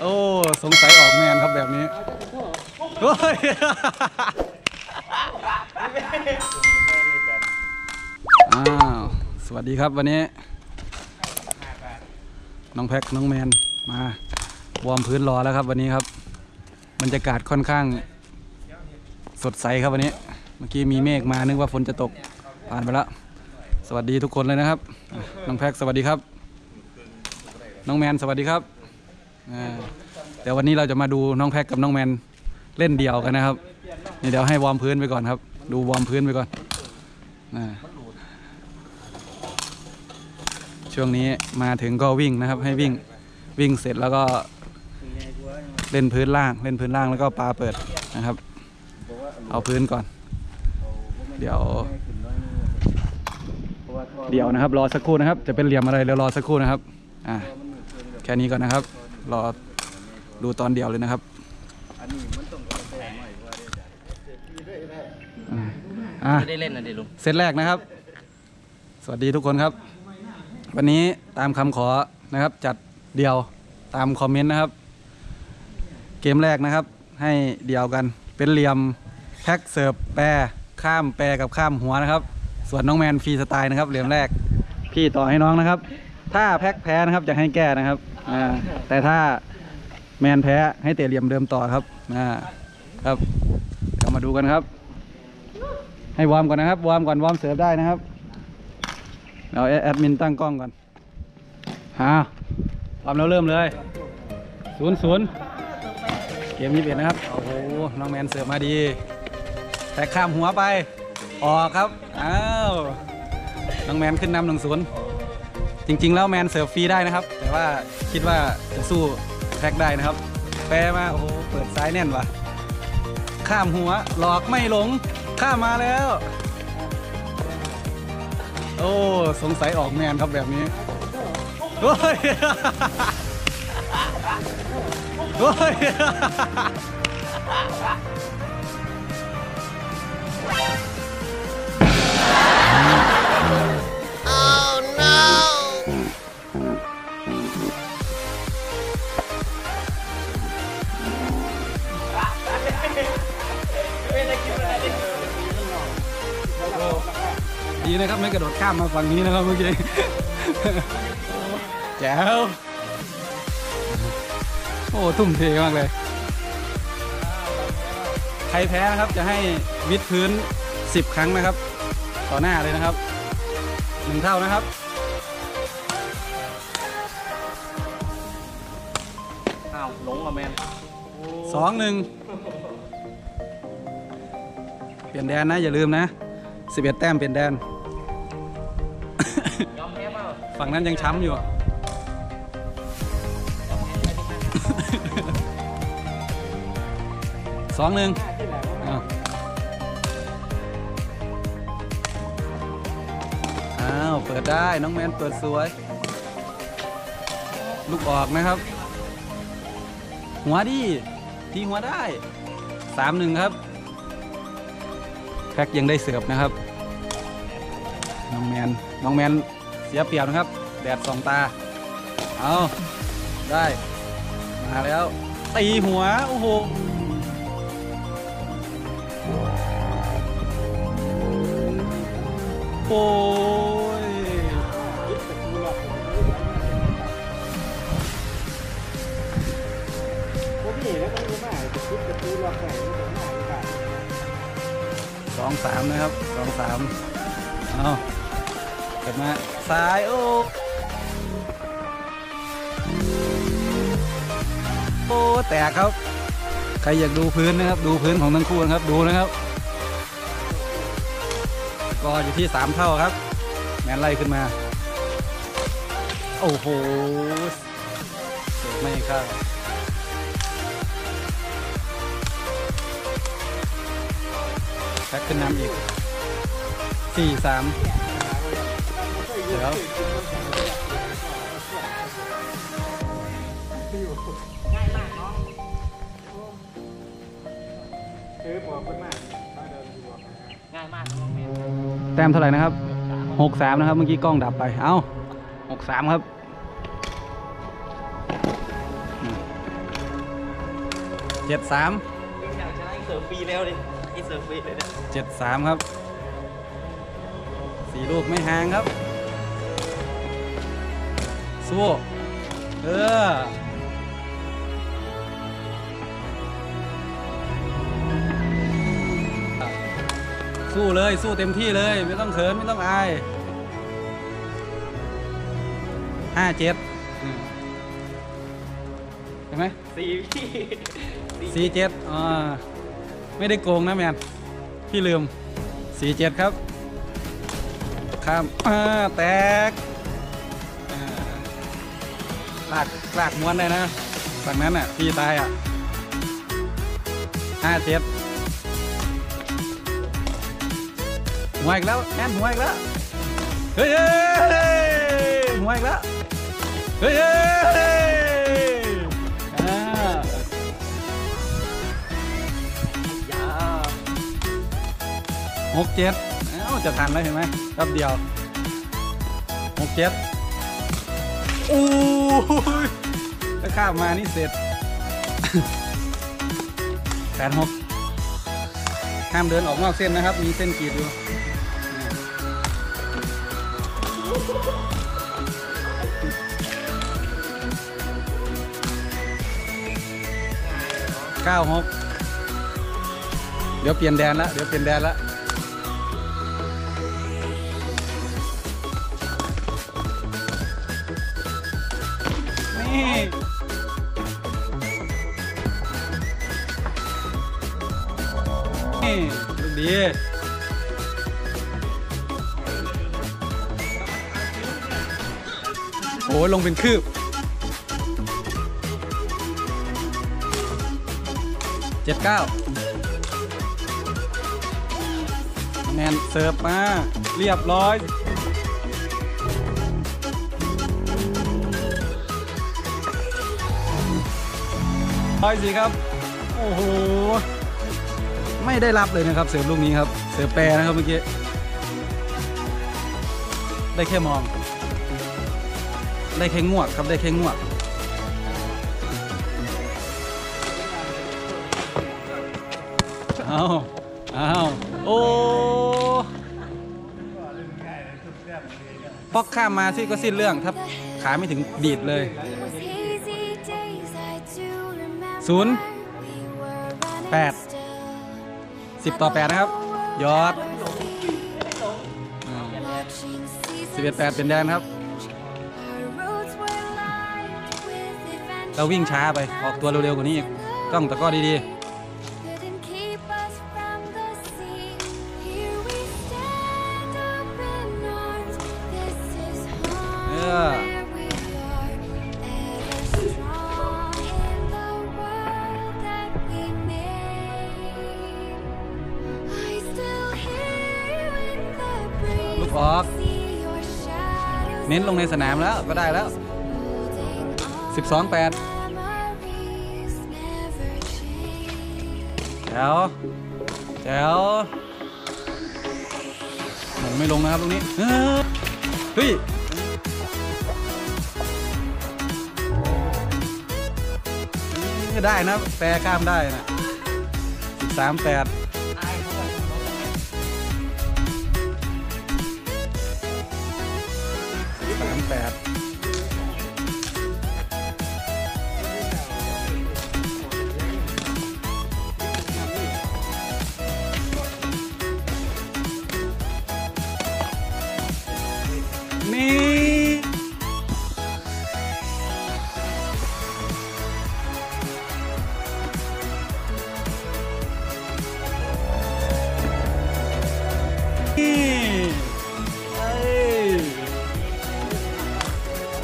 โอ้สงสัยออกแมนครับแบบนี้โอ้ยอ้าวสวัสดีครับวันนี้ น้องแพ็คน้องแมนมาวอร์มพื้นรอแล้วครับวันนี้ครับบรรยากาศค่อนข้างสดใสครับวันนี้ เมื่อกี้มีเมฆมานึกว่าฝนจะตกผ่านไปแล้ว สวัสดีทุกคนเลยนะครับ น้องแพ็คสวัสดีครับ น้องแมนสวัสดีครับอ่าเดี๋ยววันนี้เราจะมาดูน้องแพ็คกับน้องแมนเล่นเดี่ยวกันนะครับ นี่เดี๋ยวให้วอร์มพื้นไปก่อนครับ ดูวอร์มพื้นไปก่อนช่วงนี้มาถึงก็วิ่งนะครับ ให้วิ่งวิ่งเสร็จแล้วก็เล่นพื้นล่าง เล่นพื้นล่างแล้วก็ปลาเปิดนะครับ เอาพื้นก่อน เดี๋ยว เดี๋ยวนะครับ รอสักครู่นะครับ จะเป็นเหลี่ยมอะไรเดี๋ยวรอสักครู่นะครับ อ่า แค่นี้ก่อนนะครับ รอดูตอนเดียวเลยนะครับอ่าไม่ได้เล่นนะดิลุงเซตแรกนะครับ สวัสดีทุกคนครับ วันนี้ตามคำขอนะครับ จัดเดียวตามคอมเมนต์นะครับ เกมแรกนะครับ ให้เดียวกันเป็นเหลี่ยมแพ็กเสิร์ฟแปรข้ามแปรกับข้ามหัวนะครับ ส่วนน้องแมนฟรีสไตล์นะครับเหลี่ยมแรกพี่ต่อให้น้องนะครับ ถ้าแพ็กแพ้นะครับจะให้แก้นะครับ อ่าแต่ถ้าแมนแพ้ให้เตะเหลี่ยมเดิมต่อครับอ่าครับก็มาดูกันครับ ให้วอร์มก่อนนะครับวอร์มก่อนวอร์มเสิร์ฟได้นะครับเราแอดมินตั้งกล้องก่อนฮะวอร์มแล้วเริ่มเลยศูนย์ศูนย์เกมยี่สิบเอ็ดนะครับ โอ้โห น้องแมนเสิร์ฟมาดีแต่ข้ามหัวไป ออกครับ อ้าว น้องแมนขึ้นนำหนึ่งศูนย์ จริง ๆ แล้วแมนเสิร์ฟฟรีได้นะครับ แต่ว่าคิดว่าจะสู้แพ็กได้นะครับ แปมาโอ้โหเปิดซ้ายแน่นว่ะ ข้ามหัวหลอกไม่หลง ข้ามมาแล้ว โอ้สงสัยออกแมนครับแบบนี้โอ้ยโอ้ย ไม่กระโดดข้ามมาฝั่งนี้นะครับเมื่อกี้แจ๋วโอ้ทุ่มเทมากเลย ใครแพ้นะครับจะให้วิดพื้น 10 ครั้งนะครับ ต่อหน้าเลยนะครับหนึ่งเท่านะครับอ้าวหลงอะแมนสองหนึ่งเปลี่ยนแดนนะ อย่าลืมนะ 11 แต้มเปลี่ยนแดน ฝั่งนั้นยังช้ำอยู่ สองหนึ่งอ้าว เปิดได้น้องแมนเปิดสวย ลูกออกนะครับ หัวดีทีหัวได้สามหนึ่งครับ แพ็กยังได้เสิร์ฟนะครับ น้องแมน น้องแมน สียเปรียบนะครับ แดดสองตา เอาได้ มาแล้ว ตีหัว โอ้โหโอ้ยสองสามนะครับสองสามเอา เกิดมาซ้ายโอ้โอ้แตกครับ ใครอยากดูพื้นนะครับ ดูพื้นของทั้งคู่นะครับดูนะครับก็อยู่ที่สามเท่าครับ แมนไล่ขึ้นมา โอ้โหไม่เข้าแพ็คขึ้นน้ำอีก สี่สามเดี๋ยวง่ายมากน้องแมนแต้มเท่าไหร่นะครับหกสามนะครับ เมื่อกี้กล้องดับไป เอ้าหกสามครับเจ็ดสามอยากชนะอินเสิร์ฟฟรีแล้วดิอินเสิร์ฟฟรีเลยนะเจ็ดสามครับ สี่ลูกไม่ห่างครับ สู้เออสู้เลยสู้เต็มที่เลย ไม่ต้องเขินไม่ต้องอายห้าเจ็ดเห็นไหมสี่พี่สี่เจ็ดอ่าไม่ได้โกงนะแมนพี่ลืมสี่เจ็ดครับข้ามอ่าแตกอ่า ลากลากม้วนได้นะฝั่งนั้นอะพี่ตายอะห้าเจ็ดหัวอีกแล้วแอนหัวอีกแล้วเฮ้ยเฮ้ยหัวอีกแล้วเฮ้ยหกเจ็ดเอ้าจะทันแล้วเห็นไหมแป๊บเดียวหกเจ็ด อู้ยถ้าข้ามมานี่เสร็จแปดหกห้ามเดินออกนอกเส้นนะครับ มีเส้นกีดอยู่เก้าหกเดี๋ยวเปลี่ยนแดนละเดี๋ยวเปลี่ยนแดนละ ลูกดีโอ้ยลงเป็นคืบ เจ็ดเก้าแมนเสิร์ฟมา เรียบร้อย ร้อยสิครับ โอ้โห ไม่ได้รับเลยนะครับ เสิร์ฟลูกนี้ครับ เสิร์ฟแปรนะครับเมื่อกี้ ได้แค่มอง ได้แค่งวกครับ ได้แค่งวกเอาเอาโอ้พอข้ามมาที่ก็สิ้นเรื่อง ถ้าขาไม่ถึงดีดเลย ศูนย์แปดสิบต่อแปดนะครับ ยอดสิบเอ็ดแปดเป็นแดนครับ เราวิ่งช้าไป ออกตัวเร็วๆกว่านี้อีก ต้องตะก้อดีๆ ออก เน้นลงในสนามแล้วก็ได้แล้ว 12 8แจ๋วแจ๋วหมงไม่ลงนะครับตรงนี้ เฮ้ยได้นะแปรข้ามได้นะสิบ สามแปด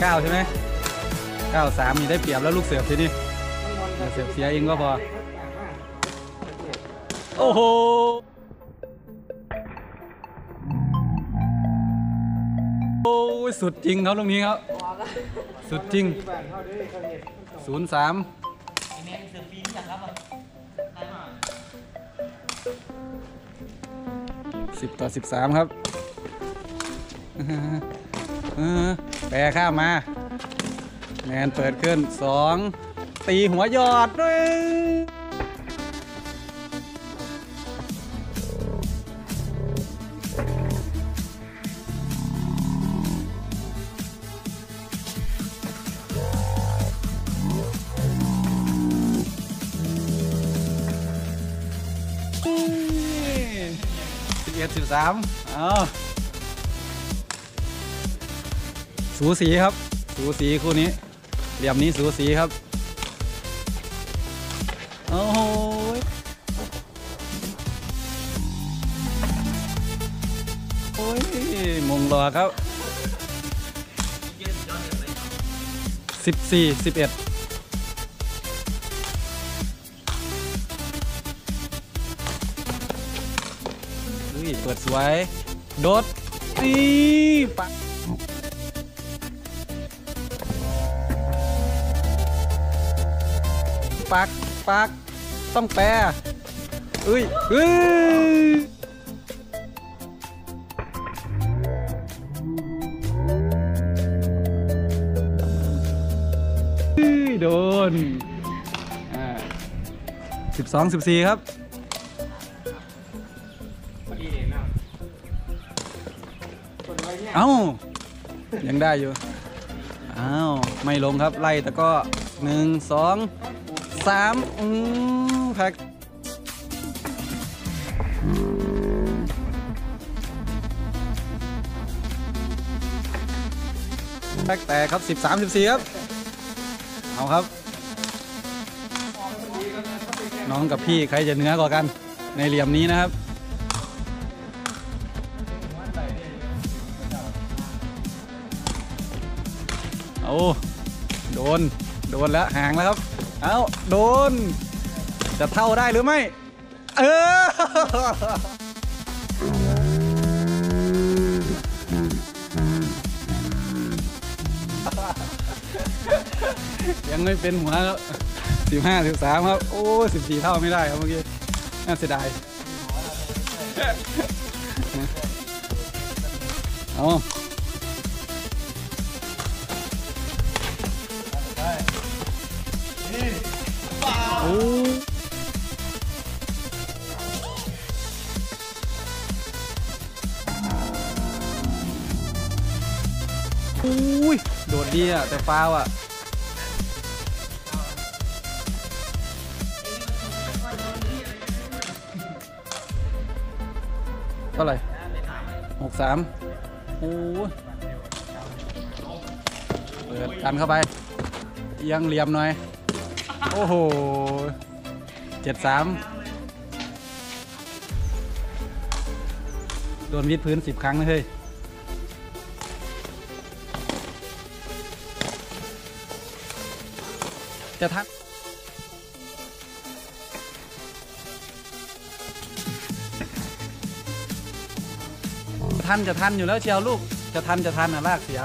เก้าใช่ไหมเก้าสามมีได้เปรียบแล้วลูกเสือทีนี่เสือเสียเองก็พอ โอ้โหโอ้ยสุดจริงครับลูกนี้ครับ สุดจริงศูนย์สามสิบต่อสิบสามครับ เออแปรข้ามมา แมนเปิดขึ้นสองตีหัวยอดด้วยสิบเอ็ดสิบสามเอา สูสีครับ สูสีคู่นี้ เหลี่ยมนี้สูสีครับโอ้โหโอ้ยมงรอครับสิบสี่สิบเอ็ดอุ้ยเปิดสวย โดดนี่ปัก ปักปักต้องแปรเอ้ยเอ้ยเอ้ยโดนสิบสองสิบสี่ครับเอ้า ยังได้อยู่ อ้าว ไม่ลงครับ ไล่แต่ก็หนึ่งสอง สามอืมแพ็กแพ็กแตกครับสิบสามสิบสี่ครับ เอาครับ น้องกับพี่ใครจะเหนื้อกว่ากัน ในเหลี่ยมนี้นะครับเอาโดน โดนแล้ว ห่างแล้วครับ เอาโดน จะเท่าได้หรือไม่ เออ ยังไม่เป็นหัวสิบห้าสิบสามครับ โอ้สิบสี่เท่าไม่ได้ครับเมื่อกี้ น่าเสียดายเอา อุ้ยโดดดีอะ แต่ฟาวอะเท่าไหร่หกสามโอ้ยเปิดกันเข้าไปเอียงเหลี่ยมหน่อย โอ้โหเจ็ดสามโดนวิดพื้นสิบครั้งนะเฮ้ยจะทันทันจะทันอยู่แล้วเชียวลูกจะทันจะทันอะลากเสีย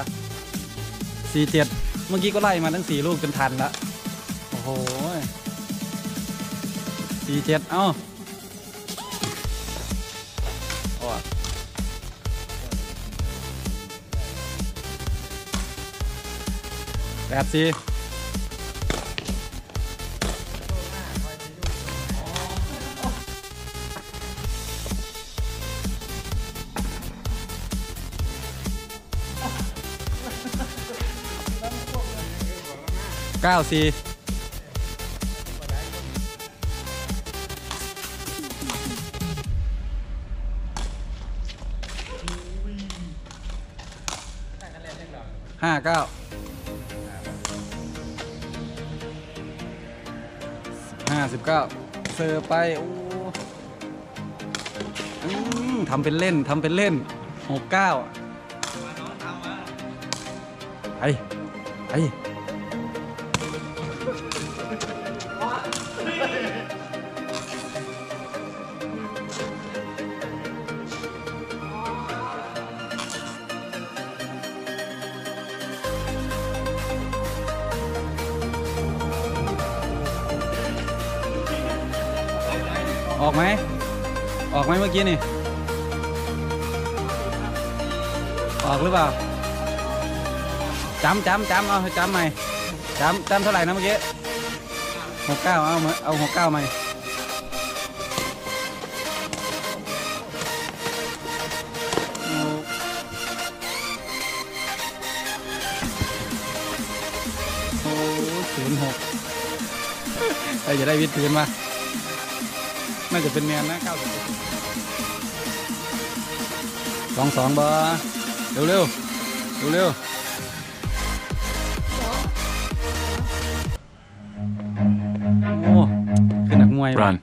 สี่เจ็ดเมื่อกี้ก็ไล่มาทั้งสี่ลูกจนทันและ โหสี่เจ็ดเอ้าอ้แปดสี่เก้าสี่ เก้าห้าสิบเก้าเซอร์ไป โอ้อืมทำเป็นเล่นทำเป็นเล่นหกเก้าไปไป ออกไหม ออกไหมเมื่อกี้นี่ ออกหรือเปล่าจำจำจำเอาจำใหม่จำจำเท่าไหร่นะเมื่อกี้หกเก้าเอามาเอาหกเก้ามาเอาโอ้ศูนย์หกใครจะได้วิทย์พื้นมา น่าจะเป็นแมนนะเก้าสิบสองสองเบอร์เร็วเร็วเร็วเร็วๆโอ้คือหนักมวยว่ะ Run.